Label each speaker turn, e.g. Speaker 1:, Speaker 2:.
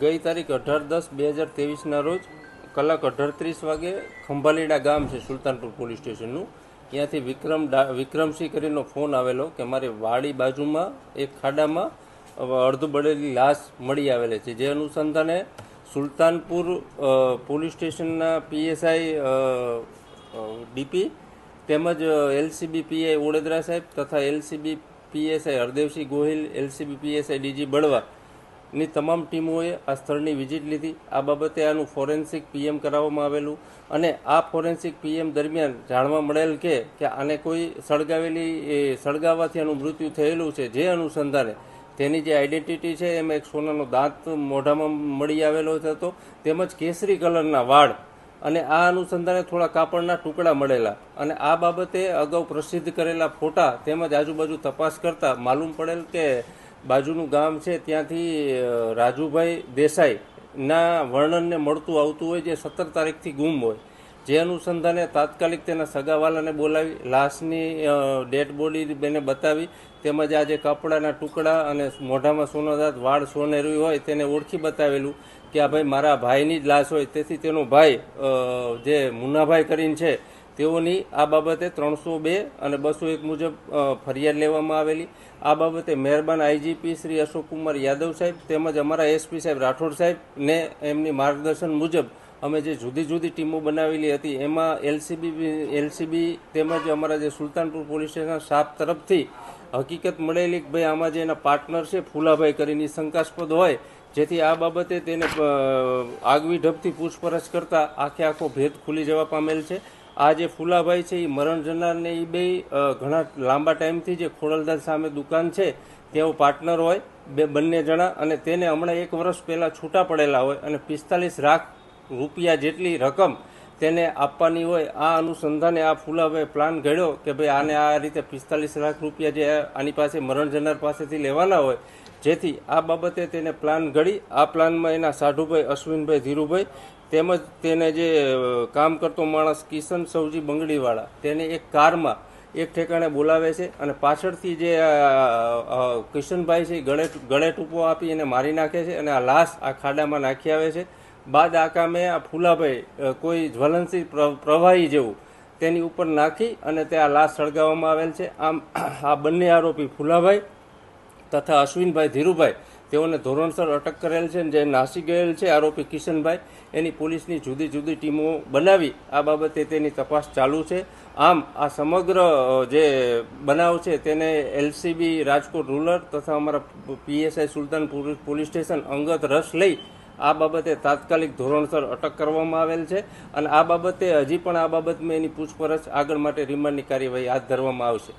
Speaker 1: ગઈ તારીખ અઢાર દસ બે હજાર ત્રેવીસના રોજ કલાક અઢાર ત્રીસ વાગે ખંભાલીડા ગામ છે સુલતાનપુર પોલીસ સ્ટેશનનું. ત્યાંથી વિક્રમ વિક્રમસિંહ કરીનો ફોન આવેલો કે મારી વાડી બાજુમાં એક ખાડામાં અડધું બળેલી લાશ મળી આવેલી છે. જે અનુસંધાને સુલતાનપુર પોલીસ સ્ટેશનના પીએસઆઈ ડીપી તેમજ એલસીબી પીઆઈ ઓડેદરા સાહેબ તથા LCB PSI Hardevsinh Gohil, LCB PSI DG Balva ની તમામ ટીમોએ આ સ્થળની વિઝિટ લીધી. આ બાબતે આનું ફોરેન્સિક પીએમ કરાવવામાં આવેલું અને આ ફોરેન્સિક પીએમ દરમિયાન જાણવા મળેલ કે આને કોઈ સળગાવેલી, એ સળગાવવાથી આનું મૃત્યુ થયેલું છે જે અનુસંધાને તેની જે આઈડેન્ટિટી છે એમાં એક સોનાનો દાંત મોઢામાં મળી આવેલો હતો. તેમજ કેસરી કલરના વાળ અને આ અનુસંધાને થોડા કાપડના ટુકડા મળેલા અને આ બાબતે અગાઉ પ્રસિદ્ધ કરેલા ફોટા તેમજ આજુબાજુ તપાસ કરતાં માલુમ પડેલ કે બાજુનું ગામ છે, ત્યાંથી રાજુભાઈ દેસાઈના વર્ણનને મળતું આવતું હોય, જે સત્તર તારીખથી ગુમ હોય. જે અનુસંધાને તાત્કાલિક તેના સગાવાલાને બોલાવી, લાશની ડેડ બોડી બેને બતાવી, તેમજ આ જે કપડાના ટુકડા અને મોઢામાં સોનાદાત વાળ સોનેરી હોય, તેને ઓળખી બતાવેલું કે આ ભાઈ મારા ભાઈની જ લાશ હોય. તેથી તેનો ભાઈ જે મુન્નાભાઈ કરીને છે તેઓની આ બાબતે ત્રણસો બે અને બસો એક મુજબ ફરિયાદ લેવામાં આવેલી. આ બાબતે મહેરબાન આઈજીપી શ્રી અશોકકુમાર યાદવ સાહેબ તેમજ અમારા એસપી સાહેબ રાઠોડ સાહેબ ને એમની માર્ગદર્શન મુજબ અમે જે જુદી જુદી ટીમો બનાવેલી હતી, એમાં એલસીબી એલસીબી તેમજ અમારા જે સુલતાનપુર પોલીસ સ્ટેશન સ્ટાફ તરફથી હકીકત મળેલી કે ભાઈ આમાં જે એના પાર્ટનર છે, ફૂલાભાઈ કરીને શંકાસ્પદ હોય, જેથી આ બાબતે તેને આગવી ઢબથી પૂછપરછ કરતાં આખે આખો ભેદ ખુલી જવા પામેલ છે. આ જે ફૂલાભાઈ છે એ મરણ જનારને એ બે ઘણા લાંબા ટાઈમથી જે ખોડલદાર સામે દુકાન છે, તેઓ પાર્ટનર હોય, બે, બંને જણા, અને તેને હમણાં એક વર્ષ પહેલાં છૂટા પડેલા હોય અને પિસ્તાલીસ લાખ રૂપિયા જેટલી રકમ તેને આપવાની હોય, આ અનુસંધાને આ ફૂલાભાઈ પ્લાન ઘડ્યો કે ભાઈ આને આ રીતે પિસ્તાલીસ લાખ રૂપિયા જે આની પાસે મરણ જનાર પાસેથી લેવાના હોય, જેથી આ બાબતે તેને પ્લાન ઘડી. આ પ્લાનમાં એના સાઢુભાઈ અશ્વિનભાઈ ધીરુભાઈ તેમજ તેને જે કામ કરતો માણસ કિશન સૌજી બંગડીવાળા, તેને એક કારમાં એક ઠેકાણે બોલાવે છે અને પાછળથી જે કિશનભાઈ છે ગળે ગળે ટૂંપો આપી એને મારી નાખે છે અને આ લાશ આ ખાડામાં નાખી આવે છે. બાદ આ કામે આ ફૂલાભાઈ કોઈ જ્વલનશીલ પ્ર- પ્રવાહી જેવું તેની ઉપર નાખી અને તે આ લાશ સળગાવવામાં આવેલ છે. આમ, આ બંને આરોપી ફૂલાભાઈ તથા અશ્વિનભાઈ ધીરુભાઈ તેઓને ધોરણસર અટક કરેલ છે જે નાસી ગયેલ છે આરોપી કિશનભાઈ, એની પોલીસની જુદી જુદી ટીમો બનાવી આ બાબતે તેની તપાસ ચાલુ છે. આમ આ સમગ્ર જે બનાવ છે તેને એલસીબી રાજકોટ રૂરલ તથા અમારા PSI Sultan police police station અંગત રસ લઈ આ બાબતે તાત્કાલિક ધોરણસર અટક કરવામાં આવેલ છે અને આ બાબતે હજી પણ આ બાબતમાં એની પૂછપરછ આગળ માટે રિમાન્ડની કાર્યવાહી હાથ ધરવામાં આવશે.